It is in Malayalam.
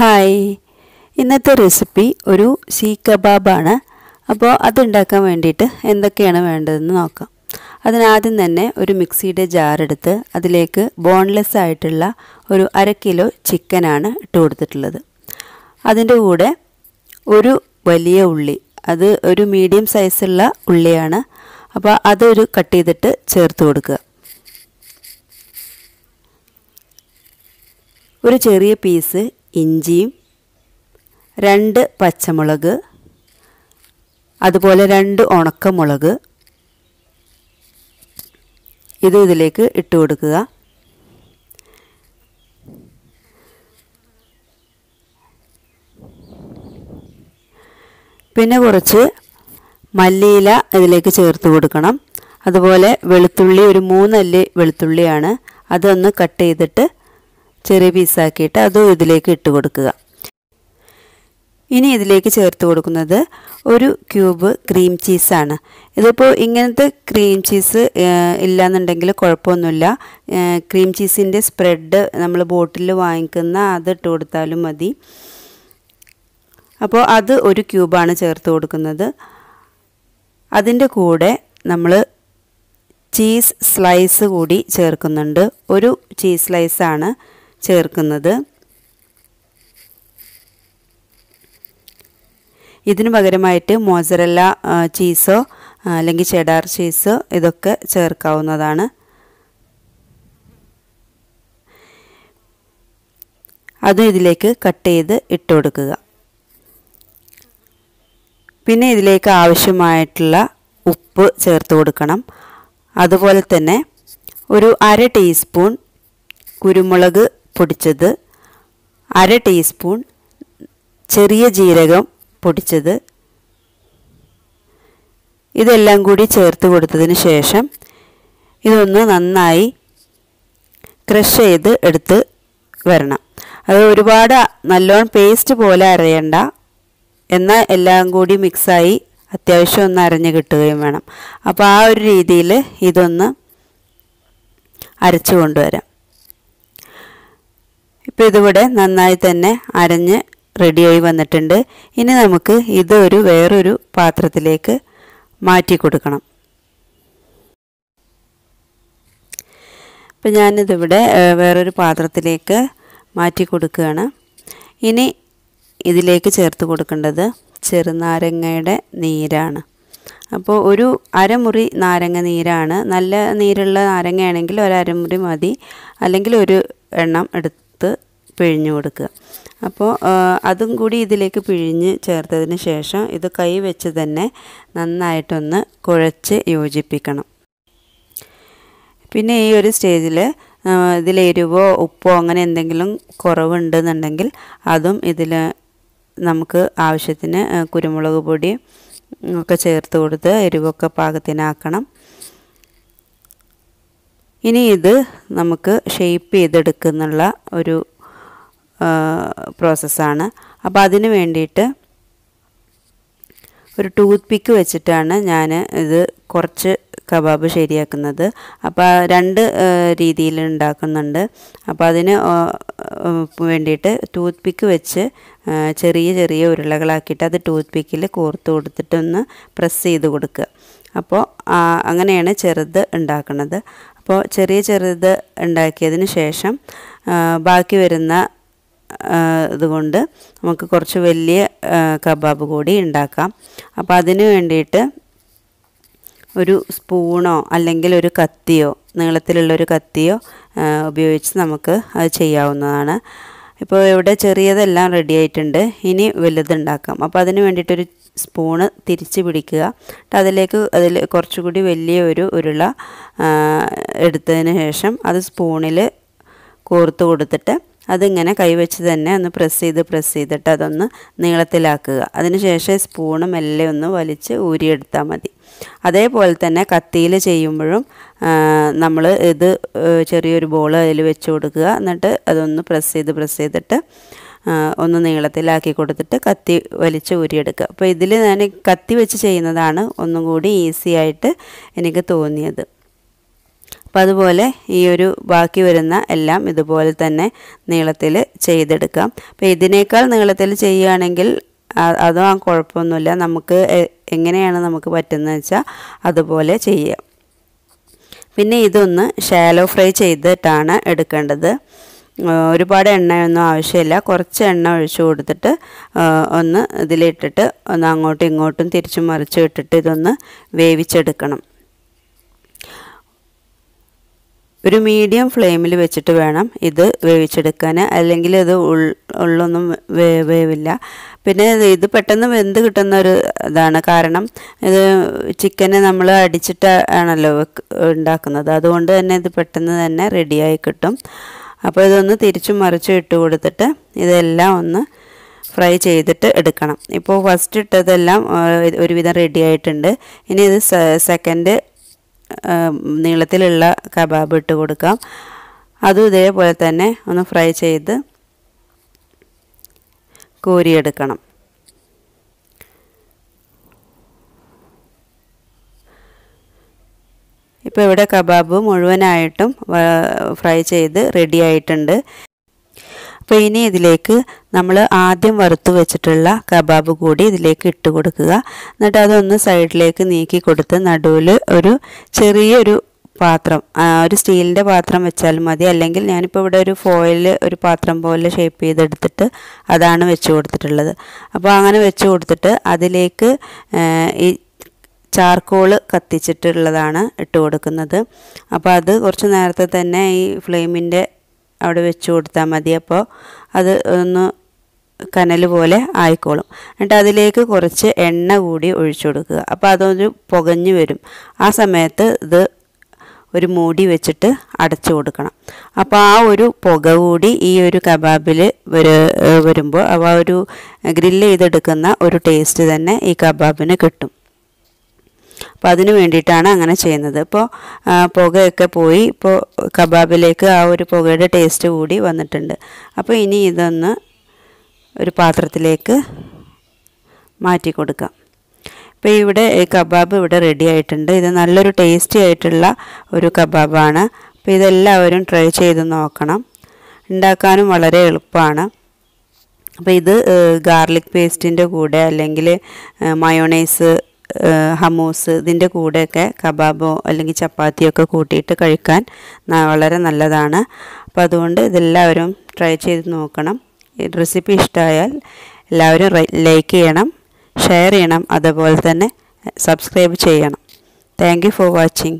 ഹായ്. ഇന്നത്തെ റെസിപ്പി ഒരു സീ കബാബാണ്. അപ്പോൾ അതുണ്ടാക്കാൻ വേണ്ടിയിട്ട് എന്തൊക്കെയാണ് വേണ്ടതെന്ന് നോക്കാം. അതിനാദ്യം തന്നെ ഒരു മിക്സിയുടെ ജാറെടുത്ത് അതിലേക്ക് ബോൺലെസ് ആയിട്ടുള്ള ഒരു അര കിലോ ചിക്കനാണ് ഇട്ട് കൊടുത്തിട്ടുള്ളത്. അതിന്റെ കൂടെ ഒരു വലിയ ഉള്ളി അത് ഒരു മീഡിയം സൈസുള്ള ഉള്ളിയാണ്. അപ്പോൾ അതൊരു കട്ട് ചെയ്തിട്ട് ചേർത്ത് കൊടുക്കുക. ഒരു ചെറിയ പീസ് ഇഞ്ചിയും രണ്ട് പച്ചമുളക് അതുപോലെ രണ്ട് ഉണക്കമുളക്. ഇത് ഇതിലേക്ക് ഇട്ട് കൊടുക്കുക. പിന്നെ കുറച്ച് മല്ലിയില ഇതിലേക്ക് ചേർത്ത് കൊടുക്കണം. അതുപോലെ വെളുത്തുള്ളി ഒരു മൂന്നല്ലി വെളുത്തുള്ളിയാണ്. അതൊന്ന് കട്ട് ചെയ്തിട്ട് ചെറിയ പീസാക്കിയിട്ട് അതും ഇതിലേക്ക് ഇട്ട് കൊടുക്കുക. ഇനി ഇതിലേക്ക് ചേർത്ത് കൊടുക്കുന്നത് ഒരു ക്യൂബ് ക്രീം ചീസാണ്. ഇതിപ്പോൾ ഇങ്ങനത്തെ ക്രീം ചീസ് ഇല്ലയെന്നുണ്ടെങ്കിൽ കുഴപ്പമൊന്നുമില്ല. ക്രീം ചീസിന്റെ സ്പ്രെഡ് നമ്മൾ ബോട്ടിൽ വാങ്ങിക്കുന്ന അത് ഇട്ട് കൊടുത്താലും മതി. അപ്പോൾ അത് ഒരു ക്യൂബാണ് ചേർത്ത് കൊടുക്കുന്നത്. അതിന്റെ കൂടെ നമ്മൾ ചീസ് സ്ലൈസ് കൂടി ചേർക്കുന്നുണ്ട്. ഒരു ചീസ് സ്ലൈസാണ്. ചേർക്കുന്നത്. ഇതിന് പകരമായിട്ട് മോസറല്ല ചീസോ അല്ലെങ്കിൽ ചെഡാർ ചീസോ ഇതൊക്കെ ചേർക്കാവുന്നതാണ്. അതും ഇതിലേക്ക് കട്ട് ചെയ്ത് ഇട്ട് കൊടുക്കുക. പിന്നെ ഇതിലേക്ക് ആവശ്യമായിട്ടുള്ള ഉപ്പ് ചേർത്ത് കൊടുക്കണം. അതുപോലെ തന്നെ ഒരു അര ടീസ്പൂൺ കുരുമുളക് പൊടിച്ചത് അര ടീസ്പൂൺ ചെറിയ ജീരകം പൊടിച്ചത്. ഇതെല്ലാം കൂടി ചേർത്ത് കൊടുത്തതിന് ശേഷം ഇതൊന്ന് നന്നായി ക്രഷ് ചെയ്ത് എടുത്ത് വരണം. അത് ഒരുപാട് നല്ലോണം പേസ്റ്റ് പോലെ അരയണ്ട. എന്നാൽ എല്ലാം കൂടി മിക്സായി അത്യാവശ്യം ഒന്ന് അരഞ്ഞ് കിട്ടുകയും വേണം. അപ്പോൾ ആ ഒരു രീതിയിൽ ഇതൊന്ന് അരച്ചു കൊണ്ടുവരാം. ഇപ്പോൾ ഇതിവിടെ നന്നായി തന്നെ അരഞ്ഞ് റെഡിയായി വന്നിട്ടുണ്ട്. ഇനി നമുക്ക് ഇതൊരു വേറൊരു പാത്രത്തിലേക്ക് മാറ്റി കൊടുക്കണം. ഇപ്പം ഞാനിതിവിടെ വേറൊരു പാത്രത്തിലേക്ക് മാറ്റി കൊടുക്കുകയാണ്. ഇനി ഇതിലേക്ക് ചേർത്ത് കൊടുക്കേണ്ടത് ചെറുനാരങ്ങയുടെ നീരാണ്. അപ്പോൾ ഒരു അരമുറി നാരങ്ങ നീരാണ്. നല്ല നീരുള്ള നാരങ്ങയാണെങ്കിൽ ഒരു അരമുറി മതി. അല്ലെങ്കിൽ ഒരു എണ്ണം എടുത്ത് പിഴിഞ്ഞു കൊടുക്കുക. അപ്പോൾ അതും കൂടി ഇതിലേക്ക് പിഴിഞ്ഞ് ചേർത്തതിന് ശേഷം ഇത് കൈ വെച്ച് തന്നെ നന്നായിട്ടൊന്ന് കുഴച്ച് യോജിപ്പിക്കണം. പിന്നെ ഈ ഒരു സ്റ്റേജിൽ ഇതിൽ എരിവോ ഉപ്പോ അങ്ങനെ എന്തെങ്കിലും കുറവുണ്ടെന്നുണ്ടെങ്കിൽ അതും ഇതിൽ നമുക്ക് ആവശ്യത്തിന് കുരുമുളക് പൊടി ഒക്കെ ചേർത്ത് കൊടുത്ത് എരിവൊക്കെ പാകത്തിനാക്കണം. ഇനി ഇത് നമുക്ക് ഷേപ്പ് ചെയ്തെടുക്കുന്നുള്ള ഒരു പ്രോസസ്സാണ് അപ്പോൾ അതിന് വേണ്ടിയിട്ട് ഒരു ടൂത്ത് പിക്ക് വെച്ചിട്ടാണ് ഞാൻ ഇത് കുറച്ച് കബാബ് ശരിയാക്കുന്നത്. അപ്പോൾ രണ്ട് രീതിയിൽ ഉണ്ടാക്കുന്നുണ്ട്. അപ്പോൾ അതിന് വേണ്ടിയിട്ട് ടൂത്ത് പിക്ക് വെച്ച് ചെറിയ ചെറിയ ഉരുളകളാക്കിയിട്ട് അത് ടൂത്ത് പിക്കിൽ കോർത്ത് കൊടുത്തിട്ടൊന്ന് പ്രസ് ചെയ്ത് കൊടുക്കുക. അപ്പോൾ അങ്ങനെയാണ് ചെറുത് ഉണ്ടാക്കുന്നത്. അപ്പോൾ ചെറിയ ചെറുത് ഉണ്ടാക്കിയതിന് ശേഷം ബാക്കി വരുന്ന ഇതുകൊണ്ട് നമുക്ക് കുറച്ച് വലിയ കബാബ് കൂടി ഉണ്ടാക്കാം. അപ്പോൾ അതിന് വേണ്ടിയിട്ട് ഒരു സ്പൂണോ അല്ലെങ്കിൽ ഒരു കത്തിയോ നീളത്തിലുള്ള ഒരു കത്തിയോ ഉപയോഗിച്ച് നമുക്ക് അത് ചെയ്യാവുന്നതാണ്. ഇപ്പോൾ ഇവിടെ ചെറിയതെല്ലാം റെഡി ആയിട്ടുണ്ട്. ഇനി വലുതുണ്ടാക്കാം അപ്പോൾ അതിന് വേണ്ടിയിട്ടൊരു സ്പൂണ് തിരിച്ച് പിടിക്കുക. എന്നിട്ട് അതിലേക്ക് അതിൽ കുറച്ചുകൂടി വലിയ ഒരു ഉരുള എടുത്തതിന് ശേഷം അത് സ്പൂണിൽ കോർത്ത് കൊടുത്തിട്ട് അതിങ്ങനെ കൈവച്ച് തന്നെ ഒന്ന് പ്രസ് ചെയ്ത് പ്രസ് ചെയ്തിട്ട് അതൊന്ന് നീളത്തിലാക്കുക. അതിനുശേഷം സ്പൂണ് മെല്ലെ ഒന്ന് വലിച്ച് ഊരിയെടുത്താൽ മതി. അതേപോലെ തന്നെ കത്തിയിൽ ചെയ്യുമ്പോഴും നമ്മൾ ഇത് ചെറിയൊരു ബോൾ അതിൽ വെച്ച് കൊടുക്കുക. എന്നിട്ട് അതൊന്ന് പ്രസ് ചെയ്ത് പ്രസ് ചെയ്തിട്ട് ഒന്ന് നീളത്തിലാക്കി കൊടുത്തിട്ട് കത്തി വലിച്ച് ഊരിയെടുക്കുക. അപ്പോൾ ഇതിൽ ഞാൻ കത്തി വെച്ച് ചെയ്യുന്നതാണ് ഒന്നും കൂടി ഈസി ആയിട്ട് എനിക്ക് തോന്നിയത്. അപ്പോൾ അതുപോലെ ഈ ഒരു ബാക്കി വരുന്ന എല്ലാം ഇതുപോലെ തന്നെ നീളത്തിൽ ചെയ്തെടുക്കാം. അപ്പോൾ ഇതിനേക്കാൾ നീളത്തിൽ ചെയ്യുകയാണെങ്കിൽ അതും ആ കുഴപ്പമൊന്നുമില്ല. നമുക്ക് എങ്ങനെയാണ് നമുക്ക് പറ്റുന്നത് വെച്ചാൽ അതുപോലെ ചെയ്യാം പിന്നെ ഇതൊന്ന് ഷാലോ ഫ്രൈ ചെയ്തിട്ടാണ് എടുക്കേണ്ടത്. ഒരുപാട് എണ്ണയൊന്നും ആവശ്യമില്ല. കുറച്ച് എണ്ണ ഒഴിച്ചു കൊടുത്തിട്ട് ഒന്ന് ഇതിലിട്ടിട്ട് ഒന്ന് അങ്ങോട്ടും ഇങ്ങോട്ടും തിരിച്ചും മറിച്ചും ഇട്ടിട്ട് ഇതൊന്ന് വേവിച്ചെടുക്കണം. ഒരു മീഡിയം ഫ്ലെയിമിൽ വെച്ചിട്ട് വേണം ഇത് വേവിച്ചെടുക്കാൻ അല്ലെങ്കിൽ ഇത് ഉള്ളൊന്നും വേവില്ല. പിന്നെ ഇത് ഇത് പെട്ടെന്ന് വെന്ത് കിട്ടുന്ന ഒരു ഇതാണ്. കാരണം ഇത് ചിക്കനെ നമ്മൾ അടിച്ചിട്ട് ആണല്ലോ ഉണ്ടാക്കുന്നത്. അതുകൊണ്ട് തന്നെ ഇത് പെട്ടെന്ന് തന്നെ റെഡിയായി കിട്ടും. അപ്പോൾ ഇതൊന്ന് തിരിച്ചു മറിച്ച് ഇട്ട് കൊടുത്തിട്ട് ഇതെല്ലാം ഒന്ന് ഫ്രൈ ചെയ്തിട്ട് എടുക്കണം. ഇപ്പോൾ ഫസ്റ്റ് ഇട്ടതെല്ലാം ഒരുവിധം റെഡി ആയിട്ടുണ്ട് ഇനി ഇത് സെക്കൻഡ് നീളത്തിലുള്ള കബാബ് ഇട്ട് കൊടുക്കാം. അതും ഇതേപോലെ തന്നെ ഒന്ന് ഫ്രൈ ചെയ്ത് കോരിയെടുക്കണം. ഇപ്പോൾ ഇവിടെ കബാബ് മുഴുവനായിട്ടും ഫ്രൈ ചെയ്ത് റെഡി ആയിട്ടുണ്ട്. അപ്പോൾ ഇനി ഇതിലേക്ക് നമ്മൾ ആദ്യം വറുത്ത് വെച്ചിട്ടുള്ള കബാബ് കൂടി ഇതിലേക്ക് ഇട്ട് കൊടുക്കുക. എന്നിട്ട് അതൊന്ന് സൈഡിലേക്ക് നീക്കി കൊടുത്ത് നടുവിൽ ഒരു ചെറിയൊരു പാത്രം ഒരു സ്റ്റീലിന്റെ പാത്രം വെച്ചാൽ മതി. അല്ലെങ്കിൽ ഞാനിപ്പോൾ ഇവിടെ ഒരു ഫോയിൽ ഒരു പാത്രം പോലെ ഷേപ്പ് ചെയ്തെടുത്തിട്ട് അതാണ് വെച്ച് കൊടുത്തിട്ടുള്ളത്. അപ്പോൾ അങ്ങനെ വെച്ച് കൊടുത്തിട്ട് അതിലേക്ക് ഈ ചാർക്കോൾ കത്തിച്ചിട്ടുള്ളതാണ് ഇട്ട് കൊടുക്കുന്നത്. അപ്പോൾ അത് കുറച്ച് നേരത്തെ തന്നെ ഈ ഫ്ലെയിമിന്റെ അവിടെ വെച്ച് കൊടുത്താൽ മതി. അപ്പോൾ അത് ഒന്ന് കനൽ പോലെ ആയിക്കോളും. എന്നിട്ട് അതിലേക്ക് കുറച്ച് എണ്ണ കൂടി ഒഴിച്ചു കൊടുക്കുക. അപ്പോൾ അതൊരു പുകഞ്ഞു വരും. ആ സമയത്ത് ഇത് ഒരു മൂടി വെച്ചിട്ട് അടച്ചു കൊടുക്കണം. അപ്പോൾ ആ ഒരു പുക കൂടി ഈ ഒരു കബാബിൽ വരുമ്പോൾ ആ ഒരു ഗ്രില്ല് ചെയ്തെടുക്കുന്ന ഒരു ടേസ്റ്റ് തന്നെ ഈ കബാബിന് കിട്ടും. അപ്പോൾ അതിന് വേണ്ടിയിട്ടാണ് അങ്ങനെ ചെയ്യുന്നത്. ഇപ്പോൾ പുകയൊക്കെ പോയി ഇപ്പോൾ കബാബിലേക്ക് ആ ഒരു പുകയുടെ ടേസ്റ്റ് കൂടി വന്നിട്ടുണ്ട്. അപ്പോൾ ഇനി ഇതൊന്ന് ഒരു പാത്രത്തിലേക്ക് മാറ്റി കൊടുക്കാം. ഇപ്പോൾ ഇവിടെ കബാബ് ഇവിടെ റെഡി ആയിട്ടുണ്ട്. ഇത് നല്ലൊരു ടേസ്റ്റി ആയിട്ടുള്ള ഒരു കബാബാണ്. അപ്പോൾ ഇതെല്ലാവരും ട്രൈ ചെയ്ത് നോക്കണം. ഉണ്ടാക്കാനും വളരെ എളുപ്പമാണ്. അപ്പോൾ ഇത് ഗാർലിക് പേസ്റ്റിന്റെ കൂടെ അല്ലെങ്കിൽ മയോണൈസ് ഹമൂസ് ഇതിന്റെ കൂടെയൊക്കെ കബാബോ അല്ലെങ്കിൽ ചപ്പാത്തിയോ ഒക്കെ കൂട്ടിയിട്ട് കഴിക്കാൻ വളരെ നല്ലതാണ്. അപ്പോൾ അതുകൊണ്ട് ഇതെല്ലാവരും ട്രൈ ചെയ്ത് നോക്കണം. ഈ റെസിപ്പി ഇഷ്ടമായാൽ എല്ലാവരും ലൈക്ക് ചെയ്യണം ഷെയർ ചെയ്യണം അതുപോലെ തന്നെ സബ്സ്ക്രൈബ് ചെയ്യണം. Thank for watching.